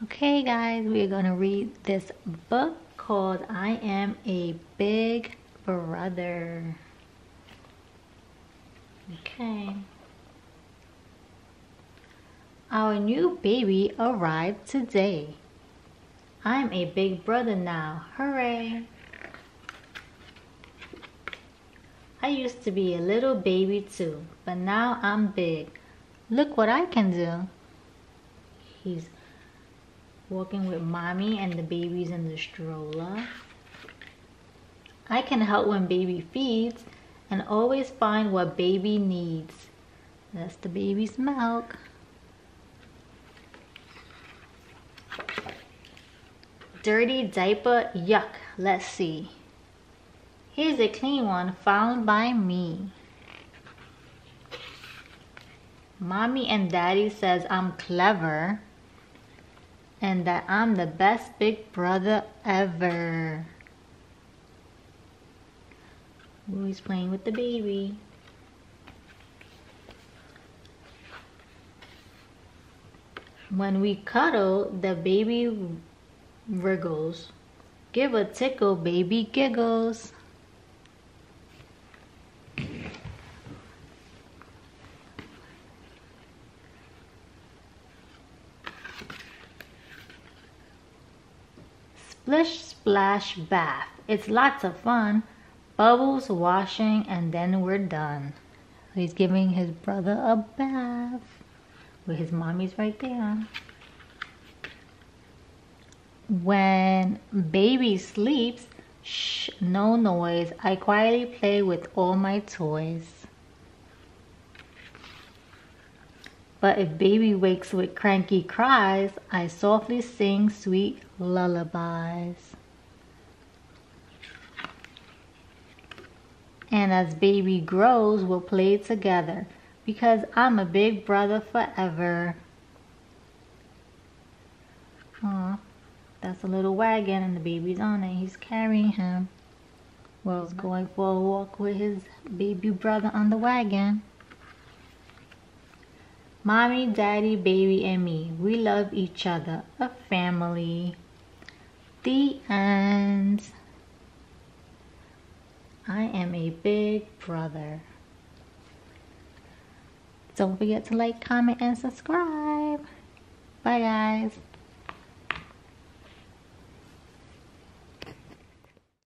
Okay guys, we're gonna read this book called I Am a Big Brother. Okay. Our new baby arrived today. I'm a big brother now. Hooray! I used to be a little baby too, but now I'm big. Look what I can do. He's walking with mommy and the babies in the stroller. I can help when baby feeds and always find what baby needs. That's the baby's milk. Dirty diaper, yuck. Let's see. Here's a clean one found by me. Mommy and daddy says I'm clever and that I'm the best big brother ever. He's playing with the baby. When we cuddle, the baby wriggles. Give a tickle, baby giggles. Splish splash bath. It's lots of fun. Bubbles, washing, and then we're done. He's giving his brother a bath. With his mommy's right there. When baby sleeps, shh, no noise. I quietly play with all my toys. But if baby wakes with cranky cries, I softly sing sweet lullabies. And as baby grows, we'll play together because I'm a big brother forever. Aw, that's a little wagon and the baby's on it. He's carrying him. Well, he's going for a walk with his baby brother on the wagon. Mommy, daddy, baby, and me. We love each other. A family. The end. I am a big brother. Don't forget to like, comment, and subscribe. Bye, guys.